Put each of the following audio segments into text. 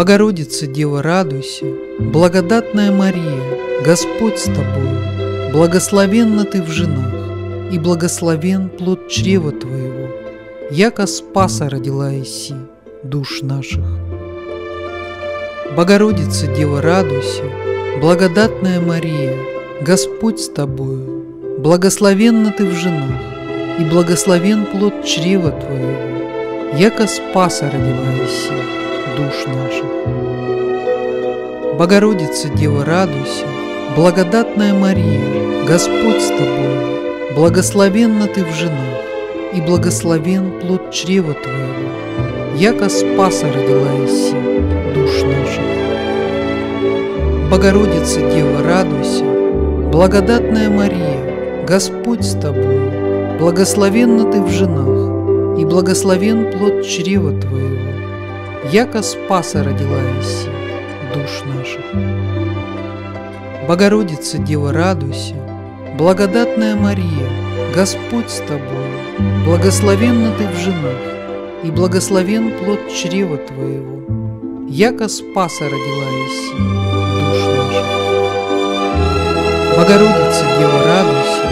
Богородица Дева, радуйся, благодатная Мария, Господь с тобой, благословенна ты в женах, и благословен плод чрева твоего, яко Спаса родила Иси душ наших. Богородица Дева, радуйся, благодатная Мария, Господь с тобою, благословенна ты в женах, и благословен плод чрева твоего, яко Спаса родила Иси душ наших. Богородица Дева, радуйся, благодатная Мария, Господь с тобой, благословенна ты в женах, и благословен плод чрева твоего, яко Спаса родила Иси душ наших. Богородица Дева, радуйся, благодатная Мария, Господь с тобой, благословенна ты в женах, и благословен плод чрева твоего, яко Спаса родила Иси, душ наших. Богородица Дева, радуйся, благодатная Мария, Господь с тобой, благословенна ты в женах, и благословен плод чрева твоего, яко Спаса родила Иси, душ наших. Богородица Дева, радуйся,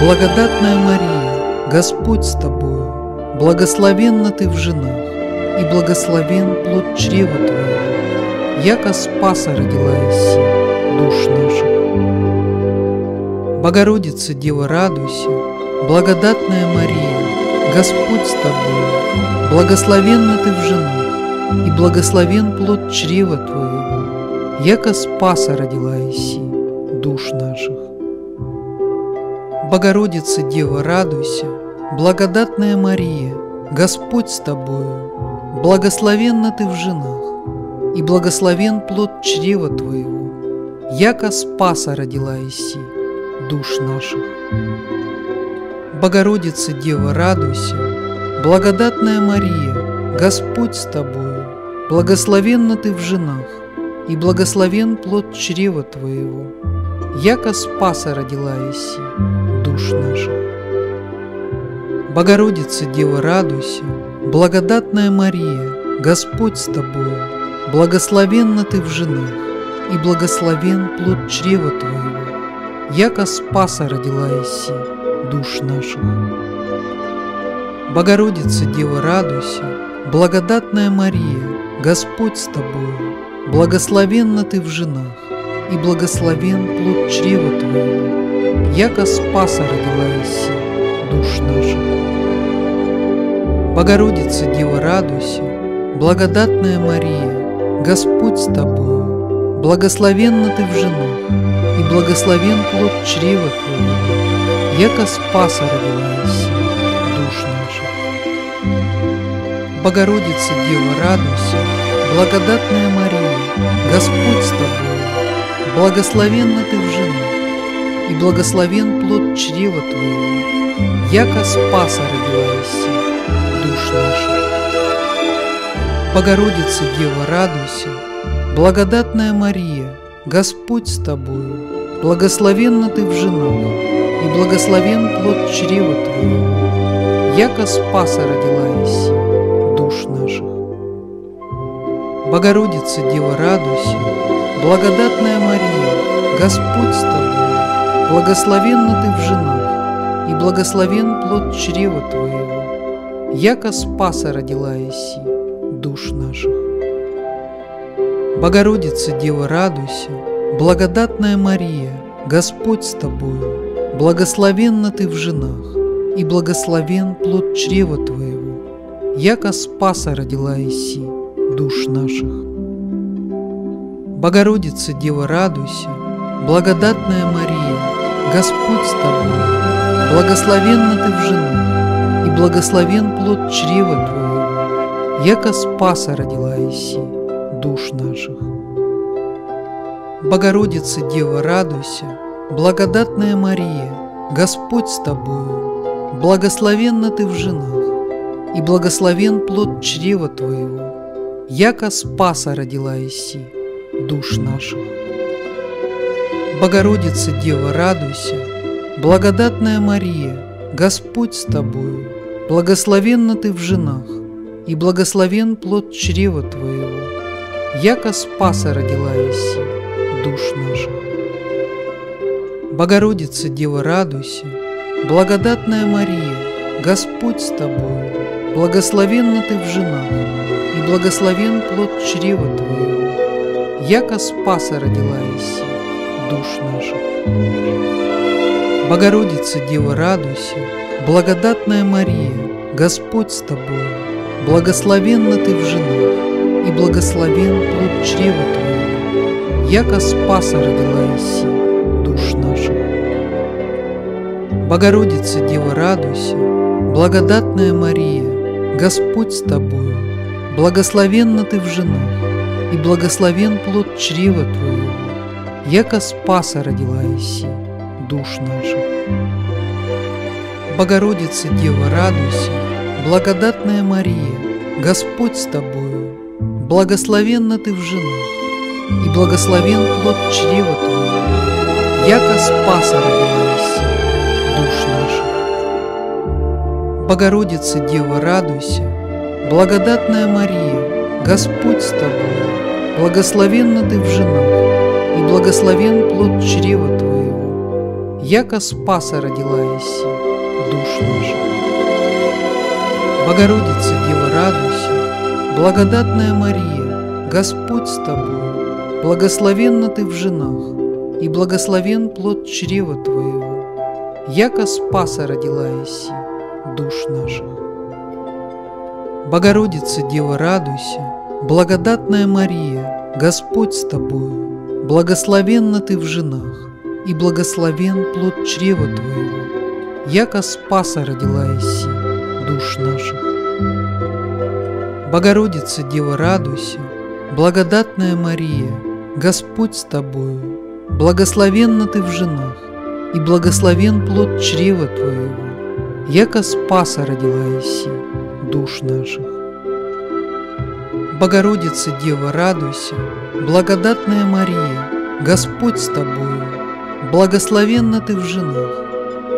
благодатная Мария, Господь с тобою, благословенна ты в женах, и благословен плод чрева Твоего, яко Спаса родила Иси, душ наших. Богородица Дева, радуйся, благодатная Мария, Господь с тобой, благословенна ты в женах, и благословен плод чрева Твоего, яко Спаса родила Иси, душ наших. Богородица Дева, радуйся, благодатная Мария, Господь с тобою, Благословенна ты в женах, и благословен плод чрева твоего, яко Спаса родила Иси, душ наших. Богородица Дева, радуйся, благодатная Мария, Господь с тобою, благословенна ты в женах, и благословен плод чрева твоего, яко Спаса родила Иси, душ наших. Богородица Дева, радуйся, Благодатная Мария, Господь с тобою, благословенна ты в женах, и благословен плод чрева твоего, яко Спаса родила Иси, душ наших. Богородица Дева, радуйся, благодатная Мария, Господь с тобою, благословенна ты в женах, и благословен плод чрева твоего, яко Спаса родила Иси, душ наших. Богородица Дева, радуйся, благодатная Мария, Господь с тобою, благословенна ты в женах, и благословен плод чрева твоего, яко Спаса родилась душ наших. Богородица Дева, радуйся, благодатная Мария, Господь с тобой, благословенна ты в женах, и благословен плод чрева твоего, яко Спаса родилась наших. Богородица Дева, радуйся, благодатная Мария, Господь с тобою, благословенна ты в женах, и благословен плод чрева твоего, яко Спаса родила душ наших. Богородица Дева, радуйся, благодатная Мария, Господь с тобой, благословенна ты в женах, и благословен плод чрева твоего, яко Спаса родила Иси, душ наших. Богородица Дева, радуйся, благодатная Мария, Господь с тобою, благословенна ты в женах, и благословен плод чрева твоего, яко Спаса родила Иси, душ наших. Богородица Дева, радуйся, благодатная Мария, Господь с тобой, благословенна ты в женах, благословен плод чрева Твоего, яко Спаса родила Иси, душ наших. Богородица Дева, радуйся, благодатная Мария, Господь с тобою, благословенна ты в женах, и благословен плод чрева Твоего, яко Спаса родила Иси, душ наших. Богородица Дева, радуйся, благодатная Мария, Господь с тобою, Благословенна ты в женах, и благословен плод чрева твоего, яко Спаса родила Иси, душ наших. Богородица, Дева, радуйся, благодатная Мария, Господь с тобой, благословенна ты в женах, и благословен плод чрева твоего, яко Спаса родила Иси, душ наших. Богородица, Дева, радуйся, благодатная Мария, Господь с тобой, благословенна ты в женах, и благословен плод чрева твоего, яко Спаса родила Иси, душ наших. Богородица, Дева, радуйся, благодатная Мария, Господь с тобою, благословенна ты в женах, и благословен плод чрева твоего, яко Спаса родила Иси, душ наших. Богородица, Дева, радуйся, благодатная Мария, Господь с тобою, благословенна ты в женах, и благословен плод чрева твоего, яко Спаса родила Иси, душ наших. Богородица, Дева, радуйся, благодатная Мария, Господь с тобой, благословенна ты в женах, и благословен плод чрева твоего, яко Спаса родила Иси, душ наших. Богородица, Дева, радуйся, благодатная Мария, Господь с тобой, благословенна ты в женах, и благословен плод чрева твоего, яко Спаса родила Иси, душ наших. Богородица, Дева, радуйся, благодатная Мария, Господь с тобою, благословенна ты в женах, и благословен плод чрева твоего, яко Спаса родила Иси, душ наших. Богородица, Дева, радуйся, благодатная Мария, Господь с тобою, благословенна ты в женах, и благословен плод чрева твоего, яко Спаса родила Иси, душ наших. Богородица, Дева, радуйся, благодатная Мария, Господь с тобою, благословенна ты в женах,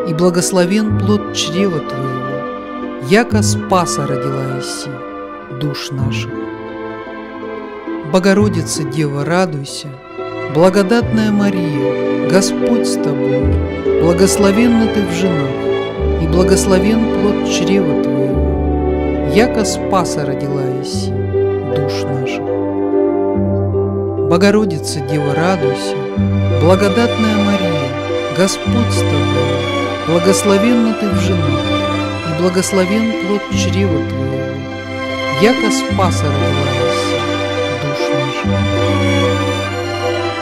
и благословен плод чрева твоего, яко Спаса родила Иси, душ наших. Богородица, Дева, радуйся, благодатная Мария, Господь с тобой, благословенна ты в женах, и благословен плод чрева твоего, яко Спаса родила Иси, душ наших. Богородица, Дева, радуйся, благодатная Мария, Господь с тобой, благословенна ты в женах, и благословен плод чрева твоего, яко Спаса родила Иси, душ наших.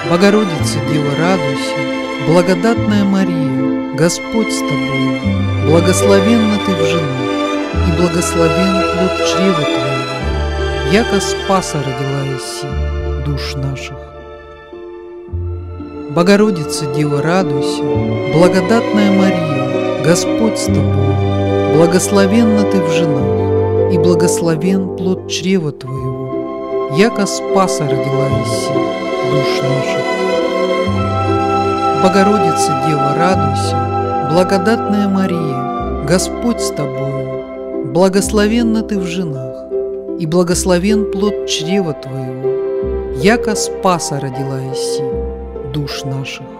Богородица, Дева, радуйся, благодатная Мария, Господь с тобой, благословенна ты в женах, и благословен плод чрева твоего, яко Спаса родила Иси, душ наших. Богородица, Дева, радуйся, благодатная Мария, Господь с тобой, благословенна ты в женах, и благословен плод чрева твоего, яко Спаса родила Иси, душ наших. Богородица, Дева, радуйся, благодатная Мария, Господь с тобою, благословенна ты в женах, и благословен плод чрева твоего, яко Спаса родила Иси, душ наших.